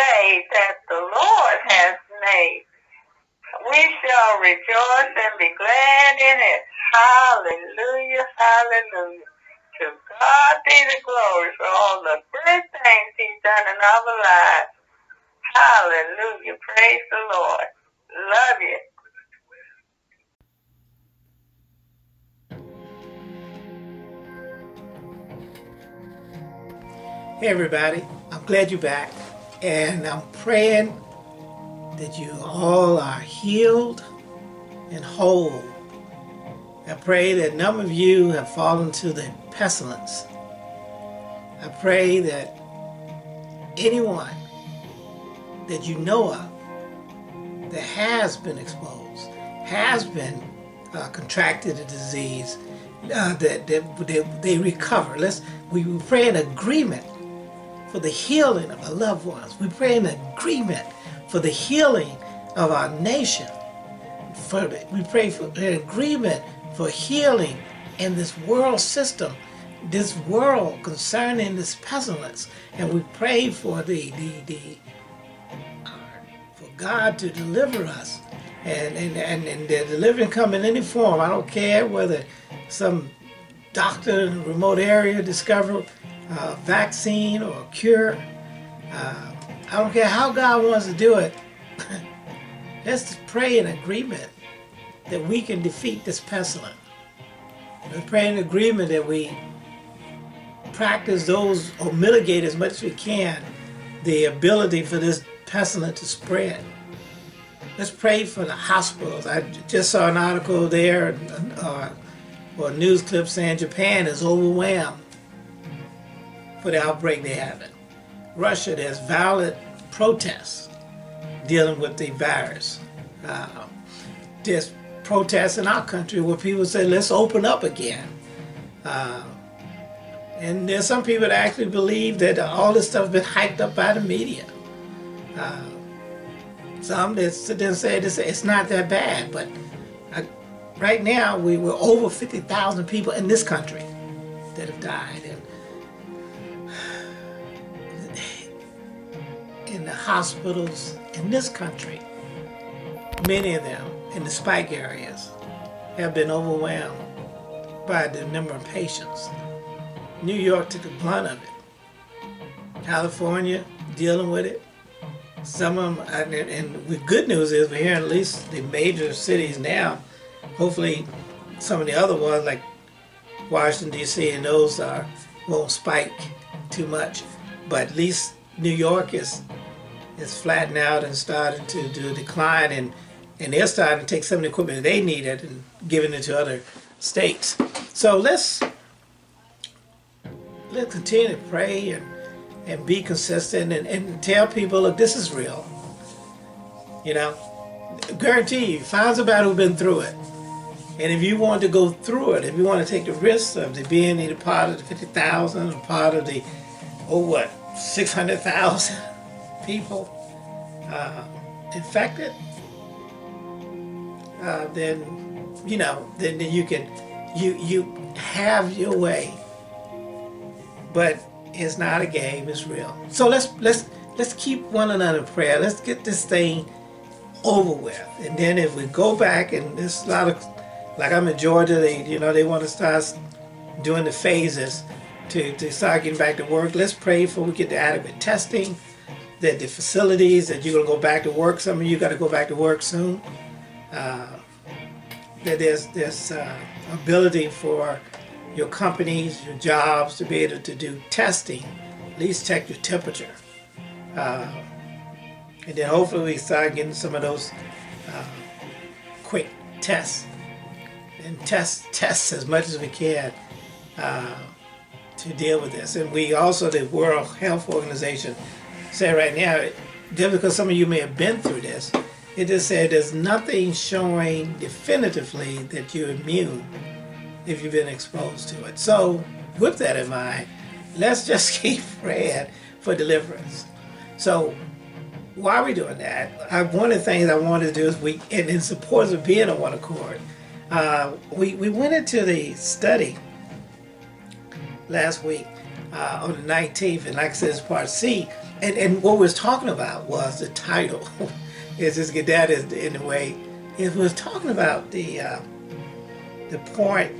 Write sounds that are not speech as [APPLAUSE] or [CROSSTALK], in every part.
day that the Lord has made. We shall rejoice and be glad in it. Hallelujah, hallelujah. To God be the glory for all the good things he's done in our lives. Hallelujah. Praise the Lord. Love you. Hey everybody, I'm glad you're back and I'm praying that you all are healed and whole. I pray that none of you have fallen to the pestilence. I pray that anyone that you know of that has been exposed, has been uh, contracted a disease, uh, that, that, that they recover. Let's we pray in agreement for the healing of our loved ones. We pray in agreement for the healing of our nation. For we pray for an agreement for healing in this world system, this world concerning this pestilence. And we pray for the, the, the for God to deliver us. And, and, and, and the deliverance come in any form. I don't care whether some doctor in a remote area discovered uh, vaccine or cure. Uh, I don't care how God wants to do it. [LAUGHS] Let's pray in agreement that we can defeat this pestilence. Let's pray in agreement that we practice those or mitigate as much as we can the ability for this pestilence to spread. Let's pray for the hospitals. I just saw an article there uh, or a news clip saying Japan is overwhelmed for the outbreak they have in. Russia, there's violent protests dealing with the virus. Uh, there's protests in our country where people say, let's open up again. Uh, and there's some people that actually believe that all this stuff has been hyped up by the media. Uh, some that sit there and say it's not that bad, but uh, right now we were over 50,000 people in this country that have died. In the hospitals in this country, many of them in the spike areas, have been overwhelmed by the number of patients. New York took the brunt of it. California dealing with it. Some of them, and, the good news is we're hearing at least the major cities now. Hopefully, some of the other ones like Washington D.C. and those are won't spike too much, but at least New York is is flattening out and starting to do a decline, and and they're starting to take some of the equipment they needed and giving it to other states. So let's let's continue to pray and and be consistent and, and tell people, look, this is real. You know, guarantee you, find somebody who's been through it. And if you want to go through it, if you want to take the risk of the being either part of the 50,000 or part of the, oh what, 600,000 people uh, infected, uh, then, you know, then, then you can, you, you have your way. But it's not a game, it's real. So let's, let's, let's keep one another in prayer. Let's get this thing over with. And then if we go back and there's a lot of, like I'm in Georgia, they, you know, they want to start doing the phases to, to start getting back to work. Let's pray for we get the adequate testing, that the facilities, that you're going to go back to work. Some of you got to go back to work soon. Uh, that there's this uh, ability for your companies, your jobs to be able to do testing, at least check your temperature. Uh, and then hopefully we start getting some of those uh, quick tests and test tests as much as we can uh, to deal with this. And we also, the World Health Organization, say right now, just because some of you may have been through this, it just said there's nothing showing definitively that you're immune if you've been exposed to it. So, with that in mind, let's just [LAUGHS] keep praying for deliverance. So, why are we doing that? One of the things I wanted to do is we, and in support of being on one accord, uh, we, we went into the study last week uh, on the 19th, and like I said, it's part C. And, and what we was talking about was the title. [LAUGHS] is just get that in, in the way. It was talking about the uh, the point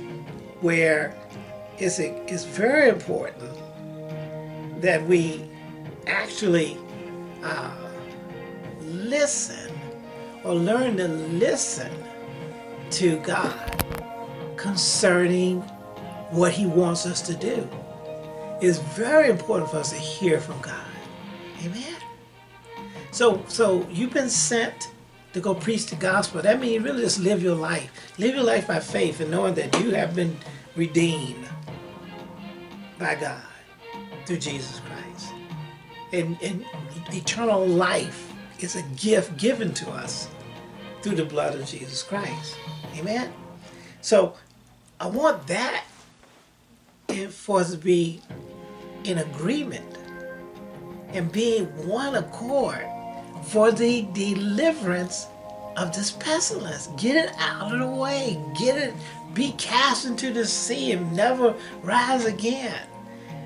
where it's, a, it's very important that we actually uh, listen or learn to listen to God concerning what He wants us to do. It's very important for us to hear from God. Amen. So, so you've been sent to go preach the gospel. That means really just live your life. Live your life by faith and knowing that you have been redeemed by God through Jesus Christ. And, and eternal life is a gift given to us through the blood of Jesus Christ. Amen? So I want that for us to be in agreement and being one accord for the deliverance of this pestilence. Get it out of the way. Get it, be cast into the sea and never rise again.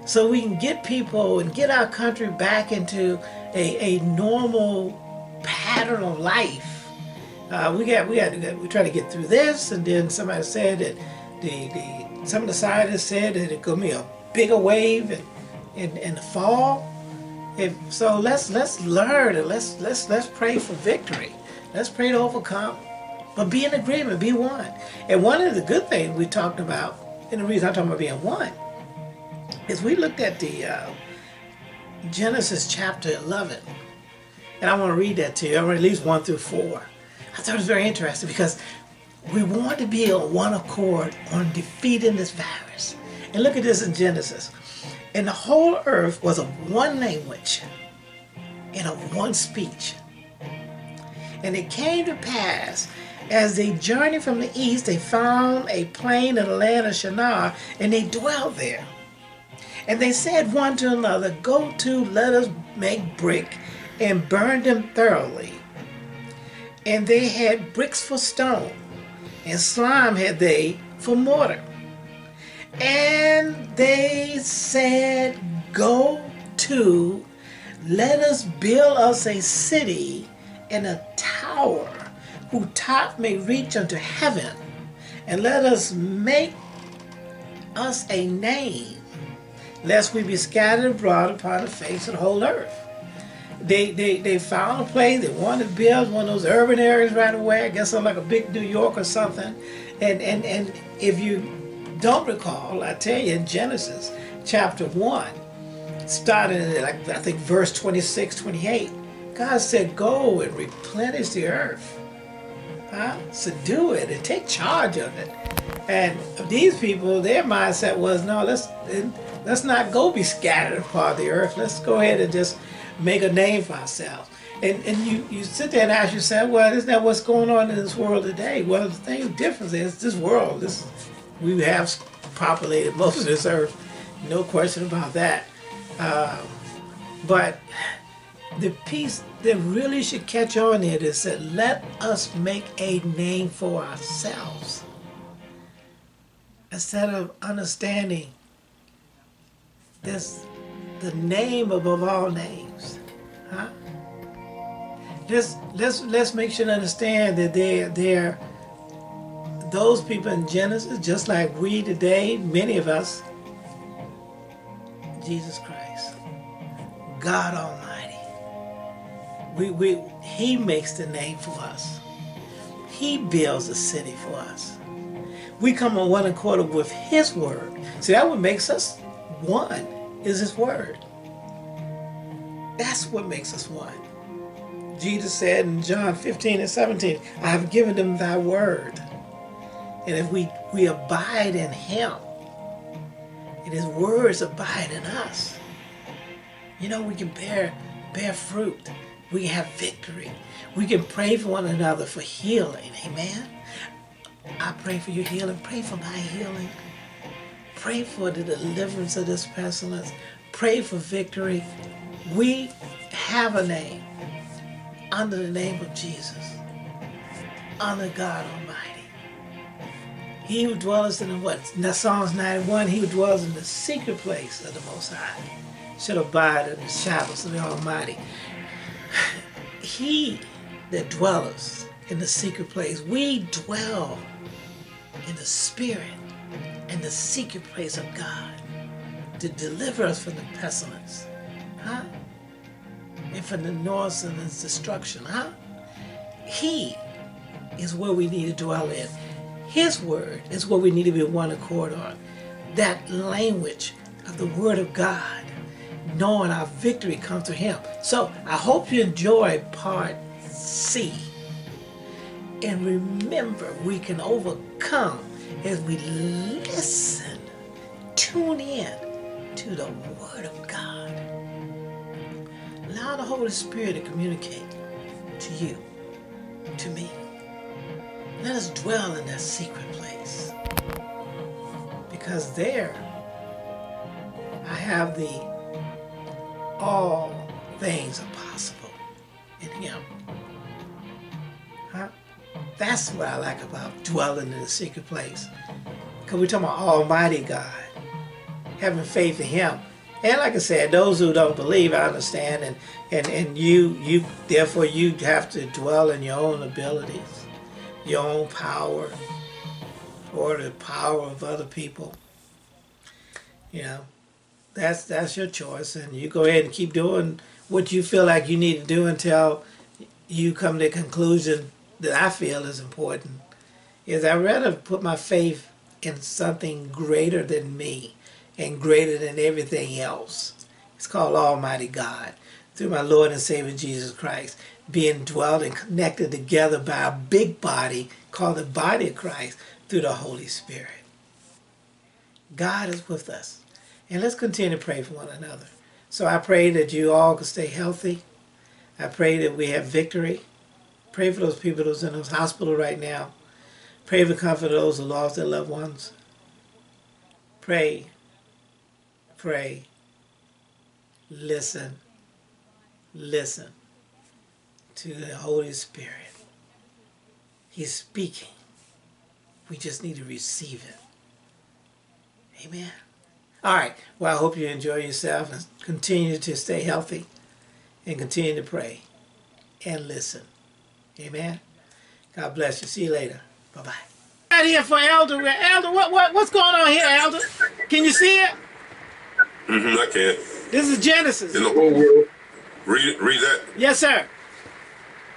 So we can get people and get our country back into a, a normal pattern of life. Uh, we got we got to, we try to get through this, and then somebody said that the, the some of the scientists said that it could be a bigger wave in, in, in the fall. If, so let's let's learn and let's let's let's pray for victory. Let's pray to overcome. But be in agreement, be one. And one of the good things we talked about, and the reason I'm talking about being one, is we looked at the uh, Genesis chapter 11. And I want to read that to you, or at least 1 through 4. I thought it was very interesting because we want to be on one accord on defeating this virus. And look at this in Genesis. And the whole earth was of one language and of one speech. And it came to pass, as they journeyed from the east, they found a plain in the land of Shinar, and they dwelt there. And they said one to another, Go to, let us make brick, and burn them thoroughly. And they had bricks for stone, and slime had they for mortar. And they said, Go to, let us build us a city and a tower, whose top may reach unto heaven, and let us make us a name, lest we be scattered abroad upon the face of the whole earth. They, they, they found a place, they wanted to build one of those urban areas right away, I guess like a big New York or something. And, and, and if you don't recall, I tell you in Genesis chapter 1, starting like, I think verse 26, 28, God said, go and replenish the earth. Huh? Subdue it and take charge of it. And these people, their mindset was, no, let's let's not go be scattered upon the earth. Let's go ahead and just make a name for ourselves. And, and you, you sit there and ask yourself, well, isn't that what's going on in this world today? Well, the thing, difference is this world, this we have populated most of this earth, no question about that. Uh, but the piece that really should catch on it is that let us make a name for ourselves instead of understanding this the name above all names huh let's let's let's make sure to understand that they're they're those people in Genesis, just like we today, many of us, Jesus Christ, God Almighty. We, we, he makes the name for us. He builds a city for us. We come on one accord with His word. See, that what makes us one is His word. That's what makes us one. Jesus said in John 15 and 17, I have given them thy word and if we, we abide in Him, and His words abide in us, you know, we can bear, bear fruit. We can have victory. We can pray for one another for healing. Amen. I pray for your healing. Pray for my healing. Pray for the deliverance of this pestilence. Pray for victory. We have a name under the name of Jesus. Under God Almighty. He who dwells in the what? Psalms 91, he who dwells in the secret place of the Most High shall abide in the shadows of the Almighty. He that dwelleth in the secret place, we dwell in the spirit and the secret place of God to deliver us from the pestilence. Huh? And from the the destruction. Huh? He is where we need to dwell in. His word is what we need to be one accord on. That language of the word of God, knowing our victory comes through him. So I hope you enjoy part C. And remember, we can overcome as we listen, tune in to the Word of God. Allow the Holy Spirit to communicate to you, to me. Let us dwell in that secret place. Because there I have the all things are possible in Him. That's what I like about dwelling in the secret place. Because we're talking about Almighty God, having faith in Him. And like I said, those who don't believe, I understand, and, and, and you you therefore you have to dwell in your own abilities, your own power, or the power of other people. You know, that's that's your choice, and you go ahead and keep doing what you feel like you need to do until you come to the conclusion that I feel is important. Is I rather put my faith in something greater than me and greater than everything else. It's called Almighty God through my Lord and Savior Jesus Christ, being dwelt and connected together by a big body called the body of Christ through the Holy Spirit. God is with us. And let's continue to pray for one another. So I pray that you all can stay healthy. I pray that we have victory. Pray for those people who's in those hospital right now. Pray for comfort those who lost their loved ones. Pray, pray, listen, listen to the Holy Spirit. He's speaking. We just need to receive it. Amen. All right. Well, I hope you enjoy yourself and continue to stay healthy and continue to pray and listen. Amen. God bless you. See you later. Bye bye. Right here for Elder. Elder, what, what what's going on here, Elder? Can you see it? Mm-hmm, I can. This is Genesis. In the whole world, read read that. Yes, sir.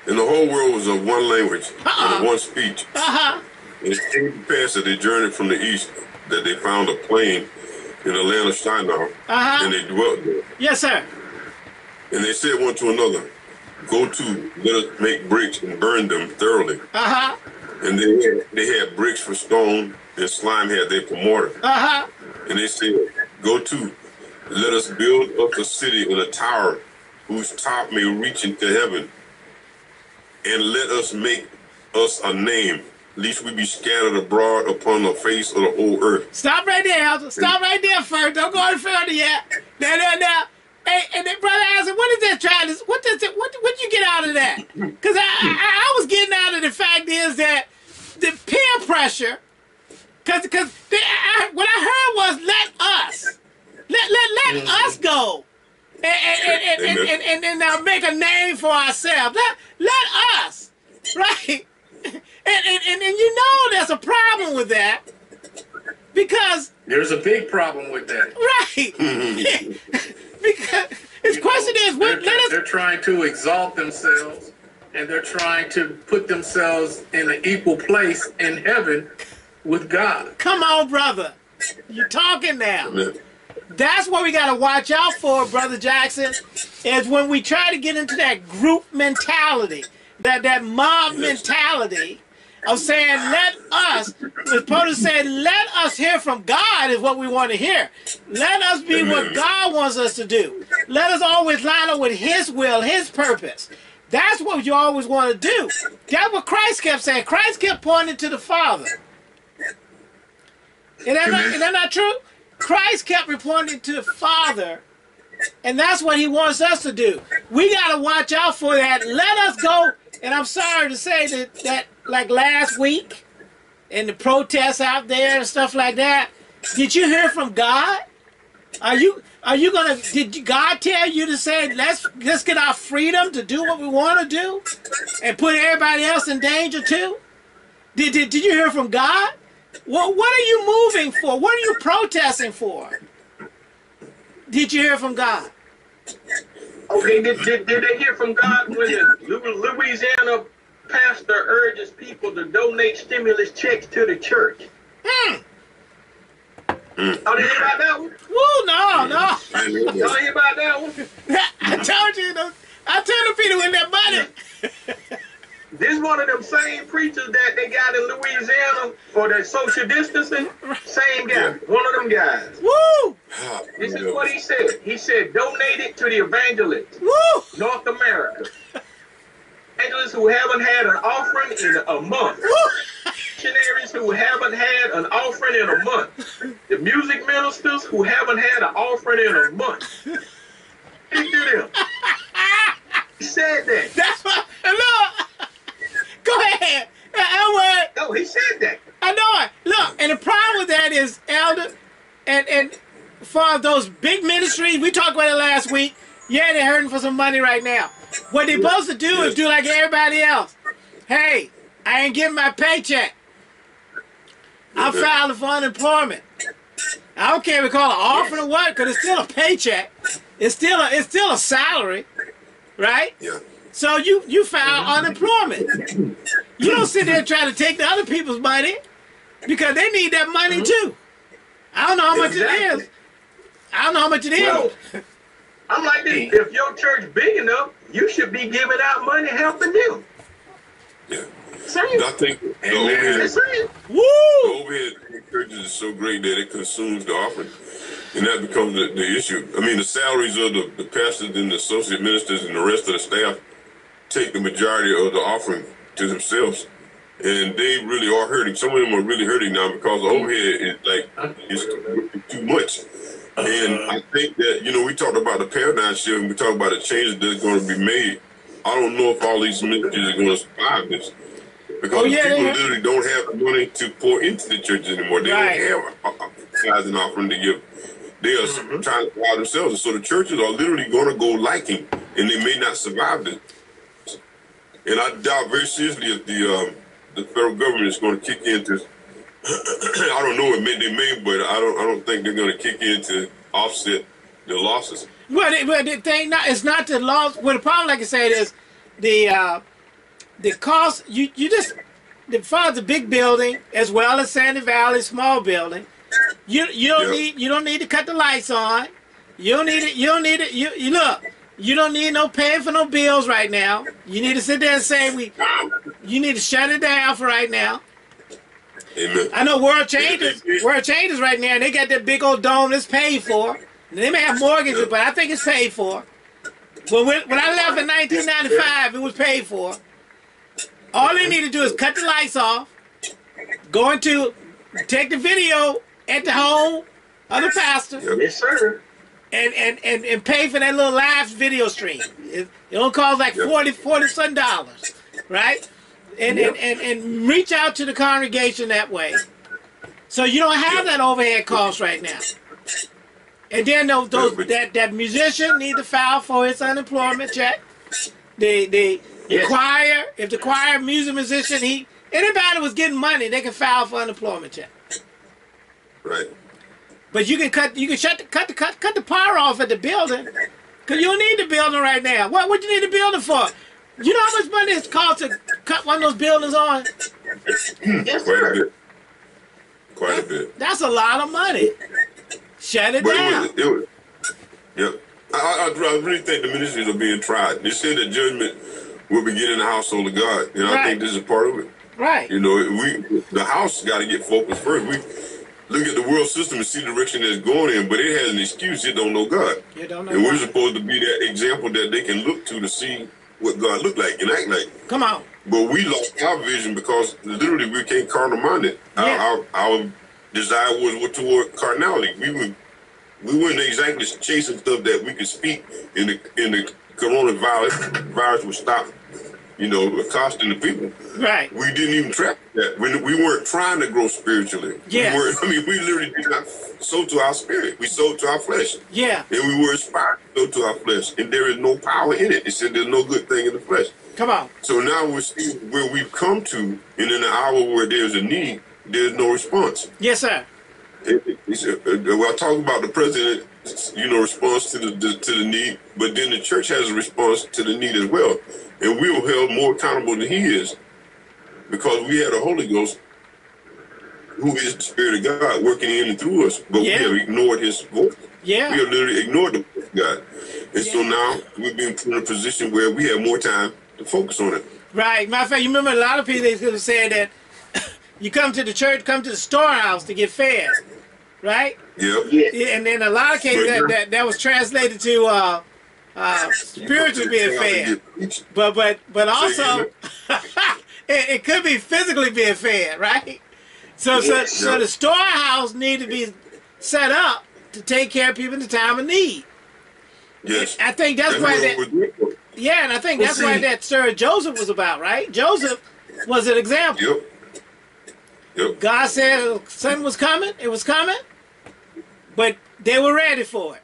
In the whole world was of one language Uh-uh. and one speech. Uh huh. And it came to pass that they journeyed from the east, that they found a plain in the land of Shinar, Uh-huh. and they dwelt there. Yes, sir. And they said one to another, Go to, let us make bricks and burn them thoroughly. Uh huh. And they had, they had bricks for stone, and slime had they for mortar. Uh huh. And they said, Go to, let us build up a city and a tower whose top may reach into heaven. And let us make us a name, lest we be scattered abroad upon the face of the whole earth. Stop right there, Elder. Stop right there first. Don't go any further yet. Now, now, now. Hey, and then brother Isaac, what is that trying to? What does it? What what you get out of that? [LAUGHS] Because I, I I was getting out of the fact is that the peer pressure. Because because what I heard was let us let let let us go. And and, and, and, and, and, and now make a name for ourselves. Let let us, [LAUGHS] right? And, and, and, and you know there's a problem with that because There's a big problem with that. Right. [LAUGHS] because his question is, They're, let us they're trying to exalt themselves and they're trying to put themselves in an equal place in heaven with God. come on, brother. You're talking now. That's what we got to watch out for, brother Jackson. Is when we try to get into that group mentality, that that mob mentality of saying, "Let us." The Paul said, "Let us hear from God," is what we want to hear. Let us be what God wants us to do. Let us always line up with His will, His purpose. That's what you always want to do. That's what Christ kept saying. Christ kept pointing to the Father. Is that, not, is that not true? Christ kept pointing to the Father, and that's what He wants us to do. We got to watch out for that. Let us go. And I'm sorry to say that, that like last week, and the protests out there and stuff like that. Did you hear from God? Are you are you gonna? Did God tell you to say let's let's get our freedom to do what we want to do, and put everybody else in danger too? Did, did did you hear from God? What what are you moving for? What are you protesting for? Did you hear from God? Okay, did, did, did they hear from God when the Louisiana pastor urges people to donate stimulus checks to the church? Hmm. Oh, did you hear about that one? Woo, no, no. I Y'all that. hear about that one? [LAUGHS] I told you, I told the people with that money. [LAUGHS] This one of them same preachers that they got in Louisiana for the social distancing. Same guy, one of them guys. Woo, This is what he said. He said, donate it to the evangelists, woo. North America. Evangelists who haven't had an offering in a month. Missionaries who haven't had an offering in a month. The music ministers who haven't had an offering in a month. Speak to them. He said that. That's what. Look, go ahead. I, I, No, he said that. I know it. Look, and the problem with that is, Elder, and and for those big ministries, we talked about it last week. Yeah, they're hurting for some money right now. What they're supposed to do is do like everybody else. Hey, I ain't getting my paycheck. I'm filing for unemployment. I don't care if we call it an offering or what, because it's still a paycheck. It's still a it's still a salary, right? Yeah. So you you file unemployment. You don't sit there trying to take the other people's money because they need that money mm-hmm. too. I don't know how much it Exactly. is. I don't know how much it is. Well, I'm like this. If your church big enough, you should be giving out money helping them. Yeah. Same. I think the overhead, That's it. the Woo! overhead in churches is so great that it consumes the offering. And that becomes the, the issue. I mean, the salaries of the, the pastors and the associate ministers and the rest of the staff take the majority of the offering to themselves. And they really are hurting. Some of them are really hurting now because the overhead is like it's too- too much. And I think that, you know, we talked about the paradigm shift and we talked about the changes that's going to be made. I don't know if all these ministries are going to survive this. Because Oh, yeah, people have- literally don't have the money to pour into the church anymore. They Right. don't have tithes and offering to give. They are Mm-hmm. trying to provide themselves. And so the churches are literally going to go lacking and they may not survive this. And I doubt very seriously if the um, the federal government is going to kick into. [CLEARS THROAT] I don't know. what they may, but I don't. I don't think they're going to kick in to offset the losses. Well, the, well, the thing not it's not the loss. Well, the problem, like I said, is the uh, the cost. You you just the far the big building as well as Sandy Valley small building. You you don't Yeah. need you don't need to cut the lights on. You don't need it. You don't need it. You you look. You don't need no paying for no bills right now. You need to sit there and say we. You need to shut it down for right now. Amen. I know World Changers, World Changers right now, and they got that big old dome that's paid for. They may have mortgages, but I think it's paid for. When, when, when I left in 1995, it was paid for. All they need to do is cut the lights off, go into, take the video at the home of the pastor, Yes, sir. and, and, and, and pay for that little live video stream. It, it only costs like 40, 40 some dollars, right? And, and, and, and reach out to the congregation that way. So you don't have that overhead cost right now. And then those, those that, that musician need to file for his unemployment check. The the, the choir, if the choir music musician, he anybody was getting money, they can file for unemployment check. Right. But you can cut you can shut the cut the cut cut the power off at the building. Cause you don't need the building right now. What what you need the building for? You know how much money it's cost to cut one of those buildings on? Yes, Quite a sir. bit. Quite a bit. That's a lot of money. Shut it But it down. was, it was, yeah. I, I, I really think the ministries are being tried. They say that judgment will begin in the household of God, and I think this is part of it. Right. You know, we the house got to get focused first. We look at the world system and see the direction that it's going in, but it has an excuse. It don't know God, You don't know. and we're supposed to be that example that they can look to to see what God looked like and act like. Come on. But we lost our vision because literally we became carnal minded. Yeah. Our, our our desire was toward carnality. We were we weren't exactly chasing stuff that we could speak in the in the coronavirus virus would stop you know, accosting the people. Right. We didn't even track that. When we weren't trying to grow spiritually. Yes. We I mean, we literally did not sow to our spirit. We sowed to our flesh. Yeah. And we were inspired to sow to our flesh. And there is no power in it. It said there's no good thing in the flesh. Come on. So now we're seeing where we've come to, and in an hour where there's a need, there's no response. Yes, sir. It- it- it's, uh, uh, well, I talk about the president, you know, response to the, the to the need, but then the church has a response to the need as well, and we were held more accountable than he is, because we had a Holy Ghost, who is the Spirit of God working in and through us, but Yeah. we have ignored His voice. Yeah. We have literally ignored the voice of God, and so now we've been put in a position where we have more time to focus on it. Right. Matter of fact, you remember a lot of people they could have said that [COUGHS] you come to the church, come to the storehouse to get fed. Right? Yep. Yeah. Yeah, and then a lot of cases that, that, that was translated to uh, uh, spiritually being fed. But but but also [LAUGHS] it, it could be physically being fed, right? So so so the storehouse need to be set up to take care of people in the time of need. Yes. I think that's why that yeah, and I think that's why that of Joseph was about, right? Joseph was an example. Yep. Yep. God said something was coming, it was coming, but they were ready for it.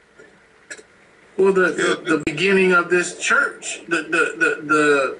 Well, the, the, the beginning of this church, the the the the,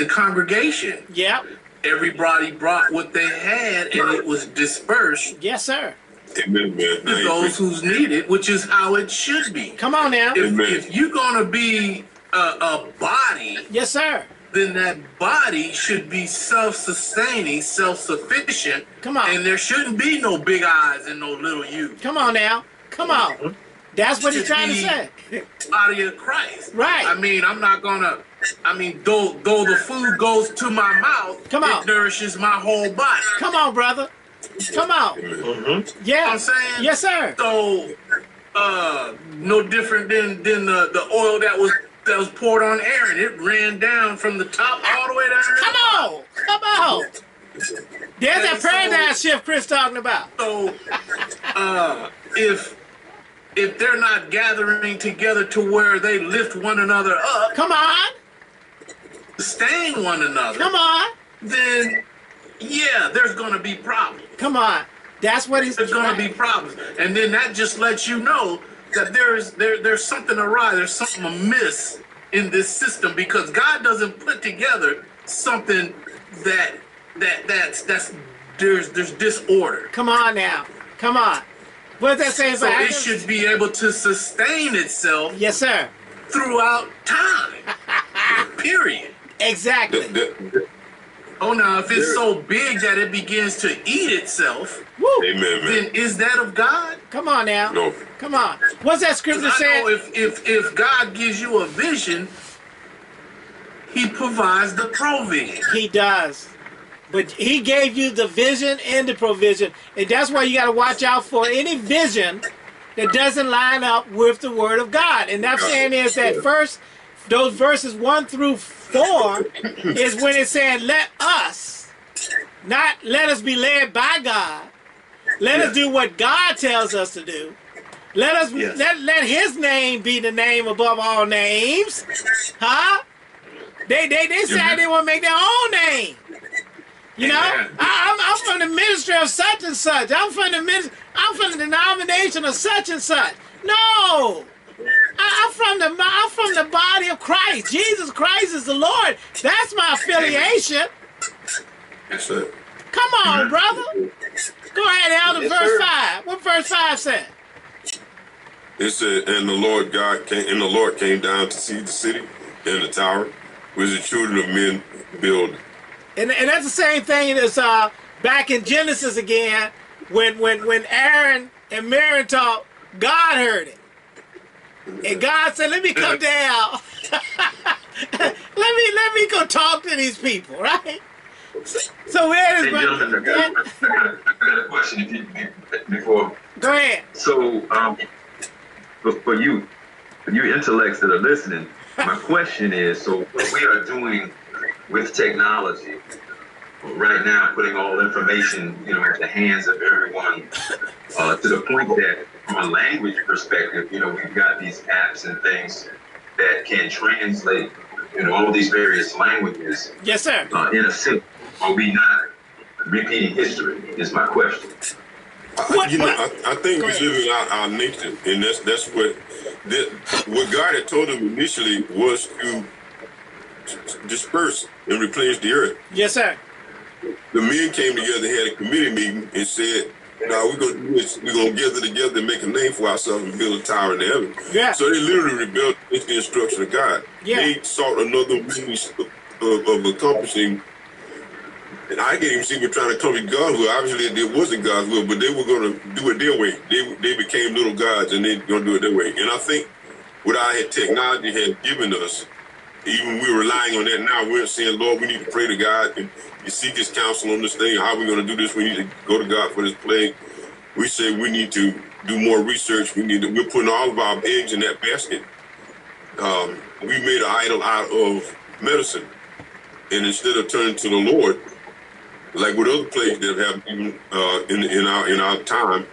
the congregation, Yeah. everybody brought what they had, and it was dispersed Yes, sir. Amen, man. to those who's needed, which is how it should be. Come on now. If, if you're gonna be a, a body, Yes, sir. then that body should be self-sustaining, self-sufficient. Come on. And there shouldn't be no big eyes and no little you. Come on now. Come on. Mm-hmm. That's what he's Should trying to say. Body of Christ. Right. I mean, I'm not gonna. I mean, though though the food goes to my mouth, Come on. it nourishes my whole body. Come on, brother. Come on. Yeah. I'm saying. Yes, sir. So, uh, no different than than the, the oil that was that was poured on Aaron. It ran down from the top all the way down. Come on. Come on. There's that And so- shift Chris talking about. So, uh, if if they're not gathering together to where they lift one another up, Come on. sustain one another, Come on. then yeah, there's gonna be problems. Come on. That's what he's There's gonna be problems, and then that just lets you know that there's there there's something awry, there's something amiss in this system because God doesn't put together something that that that's that's there's there's disorder. Come on now. Come on. What does that say So about it should be able to sustain itself Yes, sir. throughout time. [LAUGHS] Period. Exactly. That- that- Oh, now if it's so big that it begins to eat itself, Woo. Amen, then is that of God? Come on now. No. Come on. What's that scripture saying? if, if if God gives you a vision, He provides the provision. He does. But he gave you the vision and the provision. And that's why you got to watch out for any vision that doesn't line up with the word of God. And that saying is that first, those verses 1 through 4 is when it's saying, let us, not let us be led by God. Let us do what God tells us to do. Let us Yes. let, let his name be the name above all names. Huh? They they they said mm-hmm. they want to make their own name. You know, I, I'm, I'm from the ministry of such and such. I'm from the minis- I'm from the denomination of such and such. No, I, I'm from the I'm from the body of Christ. Jesus Christ is the Lord. That's my affiliation. That's it. Come on, brother. Go ahead, Elder. Yes, verse sir. five. What verse five said? It said, and the Lord God came, and the Lord came down to see the city and the tower, which the children of men build. And, and that's the same thing as uh, back in Genesis again, when when when Aaron and Miriam talked, God heard it, and God said, "Let me come down. [LAUGHS] let me let me go talk to these people." Right. So, so where Hey, is I got, I, got, I got a question if you, before. Go ahead. So, um, for, for you, for you intellects that are listening, my question is: so what we are doing with technology right now, putting all information, you know, at the hands of everyone, uh, to the point that, from a language perspective, you know, we've got these apps and things that can translate you know, all these various languages, Yes, sir. uh, in a sense, are we not repeating history? Is my question. What- you know, I, I think Go we ahead. live in our, our nature, and that's that's what that, what God had told him initially was to disperse and replenish the earth. Yes, sir. The men came together, had a committee meeting, and said, "Now we're gonna do this. We're gonna gather together and make a name for ourselves and build a tower in the heaven." Yeah. So they literally rebelled against the instruction of God. Yeah. They sought another means of, of, of accomplishing. And I can't even see we're trying to accomplish God's will. Obviously, it wasn't God's will, but they were going to do it their way. They they became little gods, and they're going to do it their way. And I think what our technology had given us, even we're relying on that now. We're saying, Lord, we need to pray to God and seek His counsel on this thing. How are we going to do this? We need to go to God for this plague. We say we need to do more research. We need to. We're putting all of our eggs in that basket. Um, we made an idol out of medicine, and instead of turning to the Lord, like with other plagues that have even uh, in in our in our time,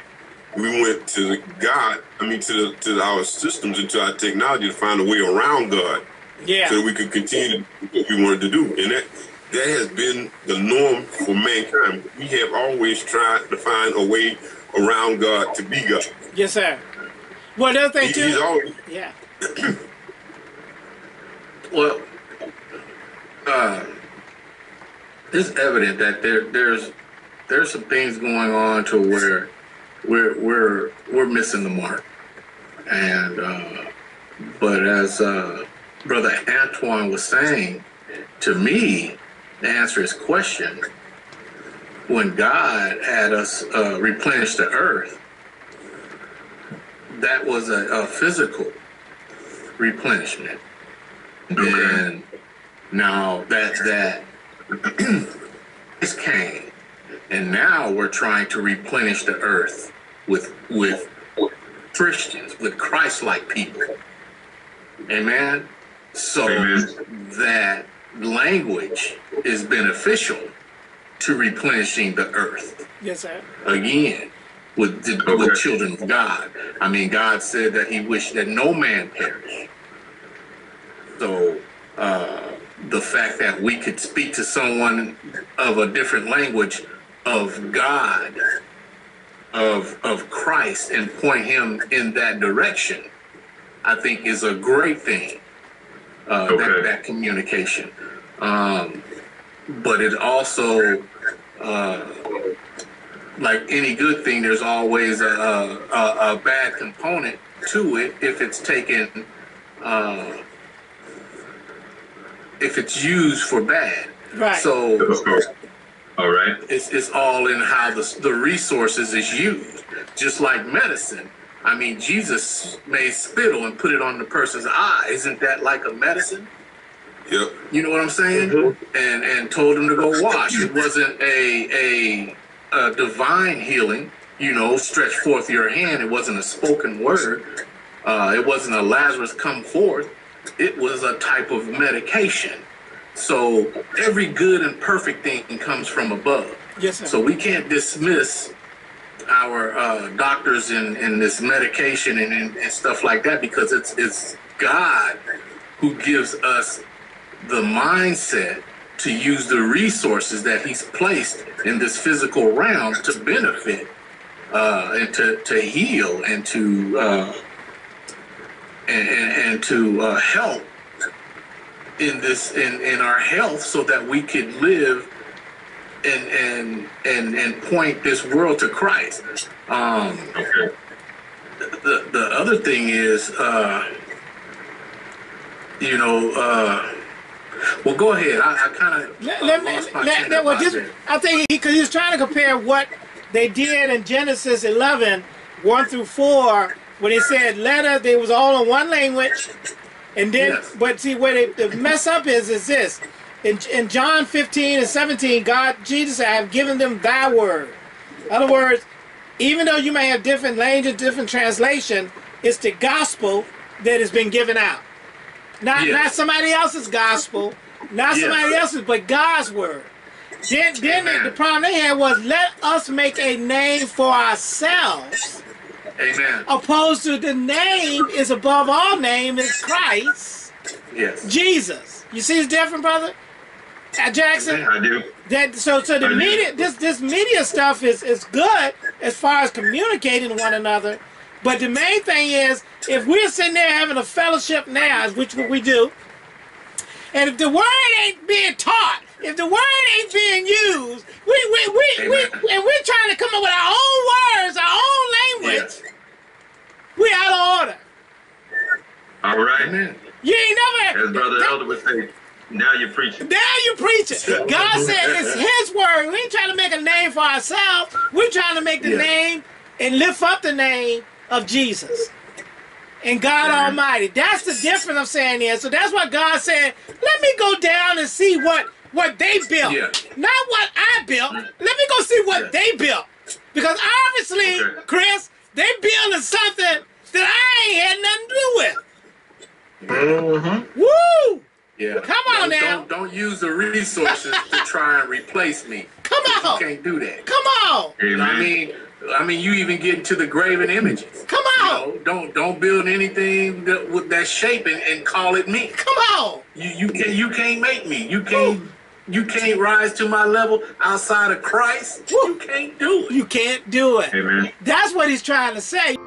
we went to God. I mean, to the, to our systems and to our technology to find a way around God Yeah. so that we could continue what we wanted to do. And that that has been the norm for mankind. We have always tried to find a way around God to be God. Yes, sir. Well, the other thing He- too. he's always yeah. [CLEARS THROAT] Well, uh, it's evident that there there's there's some things going on to where we're we're we're missing the mark, and uh, but as uh, brother Antoine was saying, to me, to answer his question, when God had us uh, replenish the earth, that was a, a physical replenishment. And now that that [CLEARS THROAT] this came, and now we're trying to replenish the earth with with Christians, with Christ-like people. Amen. So Amen. that language is beneficial to replenishing the earth Yes, sir. again with the, Okay. with children of God. I mean, God said that He wished that no man perish. So uh, the fact that we could speak to someone of a different language of God, of of Christ, and point him in that direction, I think is a great thing. Uh, that, that communication, um, but it also. Uh, like any good thing, there's always a, a, a bad component to it if it's taken, uh, if it's used for bad. Right. So All right. it's, it's all in how the, the resources is used. Just like medicine. I mean, Jesus made spittle and put it on the person's eye. Isn't that like a medicine? yep. You know what I'm saying? And and told him to go wash. It wasn't a a, a divine healing. You know, stretch forth your hand. It wasn't a spoken word. Uh, it wasn't a Lazarus come forth. It was a type of medication. So every good and perfect thing comes from above. Yes, sir. So we can't dismiss our uh, doctors and, this medication and, and, and stuff like that because it's it's God who gives us the mindset to use the resources that He's placed in this physical realm to benefit uh, and to, to heal and to uh, and, and, and to uh, help in this in, in our health so that we could live and and and and point this world to Christ. Um, Okay. the the other thing is, uh, you know, uh, well, go ahead. I, I kind of Let, let, lost my let, train let, of well, thought just, there. I think because he, was trying to compare what they did in Genesis 11, 1 through 4, when he said letter, they was all in one language. And then, Yes. but see, where they, the mess up is, is this. In, in John 15 and 17, God, Jesus said, I have given them thy word. In other words, even though you may have different language, different translation, it's the gospel that has been given out. Not, Yes. not somebody else's gospel, not Yes. somebody else's, but God's word. Then, then Amen. the problem they had was let us make a name for ourselves, Amen. opposed to the name is above all name is Christ, Yes. Jesus. You see it's different, brother? Uh, Jackson? I do. That so so the I do. media this this media stuff is is good as far as communicating to one another. But the main thing is if we're sitting there having a fellowship now, which what we do, and if the word ain't being taught, if the word ain't being used, we we we, we and we're trying to come up with our own words, our own language, Yes. we out of order. All right. Amen. You ain't never As Brother that- Elder would say, now you're preaching. Now you're preaching. God said it's His word. We ain't trying to make a name for ourselves. We're trying to make the Yeah. name and lift up the name of Jesus and God Almighty. That's the difference I'm saying here. So that's what God said. Let me go down and see what what they built, Yeah. not what I built. Let me go see what Yeah. they built, because obviously, Okay. Chris, they building something that I ain't had nothing to do with. Mm-hmm. Woo! Yeah. Come on don't, now. Don't, don't use the resources to try and replace me. Come on. You can't do that. come on, You know I mean, I mean, you even get into the graven images. come You on, know, don't don't build anything that, with that shape and, and call it me. come on. You you can't you can't make me. You can't you can't rise to my level outside of Christ. You can't do it. You can't do it. Amen. That's what he's trying to say.